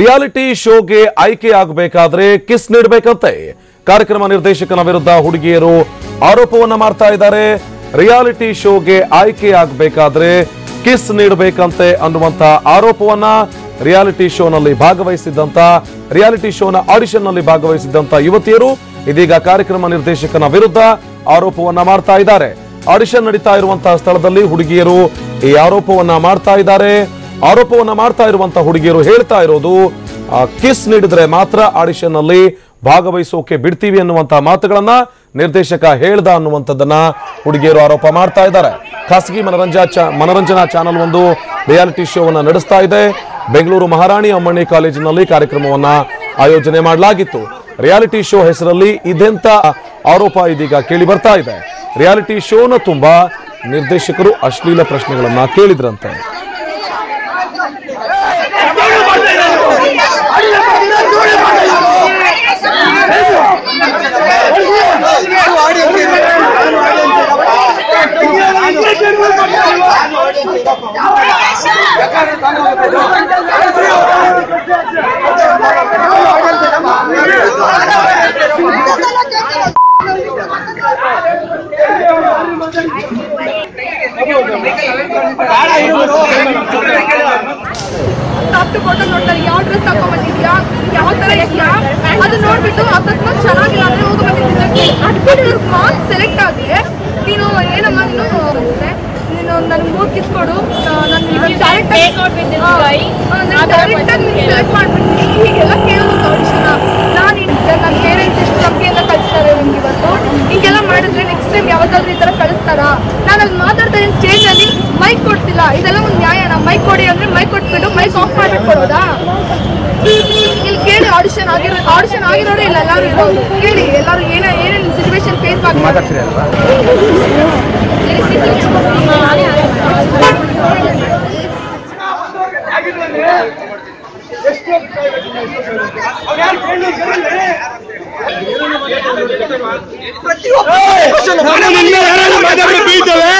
Reality ಶೋಗೆ ಆಯ್ಕೆ ಆಗಬೇಕಾದ್ರೆ kiss ನೀಡಬೇಕಂತೆ. ಕಾರ್ಯಕ್ರಮ ನಿರ್ದೇಶಕನ ವಿರುದ್ಧ ಹುಡುಗಿಯರು ಆರೋಪವನ್ನ ಮಾಡ್ತಾ ಇದ್ದಾರೆ. ರಿಯಾಲಿಟಿ ಶೋಗೆ ಆಯ್ಕೆ ಆಗಬೇಕಾದ್ರೆ ಕಿಸ್ ನೀಡಬೇಕಂತೆ ಅನ್ನುವಂತ ಆರೋಪವನ್ನ ರಿಯಾಲಿಟಿ ಶೋನಲ್ಲಿ ಭಾಗವಹಿಸಿದ್ದಂತ, ರಿಯಾಲಿಟಿ ಶೋನ ಆಡಿಷನ್ನಲ್ಲಿ ಭಾಗವಹಿಸಿದ್ದಂತ ಯುವತಿಯರು ಇದೀಗ ಕಾರ್ಯಕ್ರಮ ನಿರ್ದೇಶಕನ ವಿರುದ್ಧ ಆರೋಪವನ್ನ ಮಾಡ್ತಾ ಇದ್ದಾರೆ. ಆಡಿಷನ್ ನಡೀತಾ ಇರುವಂತಹ ಸ್ಥಳದಲ್ಲಿ ಹುಡುಗಿಯರು ಈ ಆರೋಪವನ್ನ ಮಾಡ್ತಾ ಇದ್ದಾರೆ. ಆರೋಪವನ್ನ ಮಾಡ್ತಾ ಇರುವಂತಹ ಹುಡುಗಿಯರು ಹೇಳ್ತಾ ಇರೋದು ಕಿಸ್ ನೀಡಿದ್ರೆ ಮಾತ್ರ ಆಡಿಷನ್ ಅಲ್ಲಿ ಭಾಗವಹಿಸೋಕೆ ಬಿಡ್ತೀವಿ ಅನ್ನುವಂತಹ ಮಾತುಗಳನ್ನ ನಿರ್ದೇಶಕ ಹೇಳ್ದ ಅನ್ನುವಂಥದ್ದನ್ನ ಹುಡುಗಿಯರು ಆರೋಪ ಮಾಡ್ತಾ ಇದ್ದಾರೆ. ಖಾಸಗಿ ಮನರಂಜಾ ಮನರಂಜನಾ ಚಾನಲ್ ಒಂದು ರಿಯಾಲಿಟಿ ಶೋವನ್ನು ನಡೆಸ್ತಾ ಇದೆ. ಬೆಂಗಳೂರು ಮಹಾರಾಣಿ ಅಮ್ಮಣ್ಣಿ ಕಾಲೇಜಿನಲ್ಲಿ ಕಾರ್ಯಕ್ರಮವನ್ನ ಆಯೋಜನೆ ಮಾಡಲಾಗಿತ್ತು. ರಿಯಾಲಿಟಿ ಶೋ ಹೆಸರಲ್ಲಿ ಇದೆಂತ ಆರೋಪ ಇದೀಗ ಕೇಳಿ ಬರ್ತಾ ಇದೆ. ರಿಯಾಲಿಟಿ ಶೋನ ತುಂಬಾ ನಿರ್ದೇಶಕರು ಅಶ್ಲೀಲ ಪ್ರಶ್ನೆಗಳನ್ನ ಕೇಳಿದ್ರಂತೆ. ಟಾಪ್ ಫೋಟೋ ನೋಡ್ತಾರೆ ಯಾವ ಡ್ರೆಸ್ ಹಾಕೊಂಡ್ಬಂದಿದ್ಯಾ ಯಾವ ತರ ಇದೆಯಾ ಅದು ನೋಡ್ಬಿಟ್ಟು ಅಕಸ್ಮಾತ್ ಚೆನ್ನಾಗಿಲ್ಲ ಅಂದ್ರೆ ಹೋಗಿ ಬಂದಿದ್ದೀನಿ ಅಟ್ಬಿಟ್ಟು ಮಾರ್ಕ್ಸ್ ಸೆಲೆಕ್ಟ್ ಆಗಿ ನನಗೆ ಮೂರ್ ಕಿಸ್ ಕೊಡು ನೀನು ಸೆಲೆಕ್ಟ್ ಮಾಡ್ಬಿಡ್ತೀನಿ ಹೀಗೆಲ್ಲ ಕೇಳೋದು ಆಡಿಷನ್ ನಾನು ನನ್ನ ಪೇರೆಂಟ್ಸ್ ಎಷ್ಟು ನಂಬಿಕೆಯಿಂದ ಕಳಿಸ್ತಾರೆ ನಿಮ್ಗೆ ಇವತ್ತು? ಹೀಗೆಲ್ಲ ಮಾಡಿದ್ರೆ ನೆಕ್ಸ್ಟ್ ಟೈಮ್ ಯಾವತ್ತಾದ್ರೂ ಈ ಥರ ಕಳಿಸ್ತಾರಾ? ನಾನು ಅಲ್ಲಿ ಮಾತಾಡ್ತಾ ಇದ್ದೀನಿ ಸ್ಟೇಜಲ್ಲಿ ಮೈಕ್ ಕೊಡ್ತಿಲ್ಲ. ಇದೆಲ್ಲ ಒಂದು ನ್ಯಾಯನ ಮೈಕ್ ಕೊಡಿ ಅಂದ್ರೆ ಮೈಕ್ ಕೊಟ್ಬಿಟ್ಟು ಮೈಕ್ ಆಫ್ ಮಾಡ್ಬಿಟ್ಟು ಕೊಡೋದಾ ಇಲ್ಲಿ ಕೇಳಿ ಆಡಿಷನ್ ಆಗಿರೋ ಆಡಿಷನ್ ಆಗಿರೋರೇ ಇಲ್ಲ ಎಲ್ಲರೂ ಇರೋದು ಕೇಳಿ ಎಲ್ಲರೂ ಏನೋ ಏನೇನು ಸಿಚುವೇಶನ್ ಫೇಸ್ ಮಾಡಿ ನಾನು ಮಾತಾಡಿ ಬೀಳ್ತೇವೆ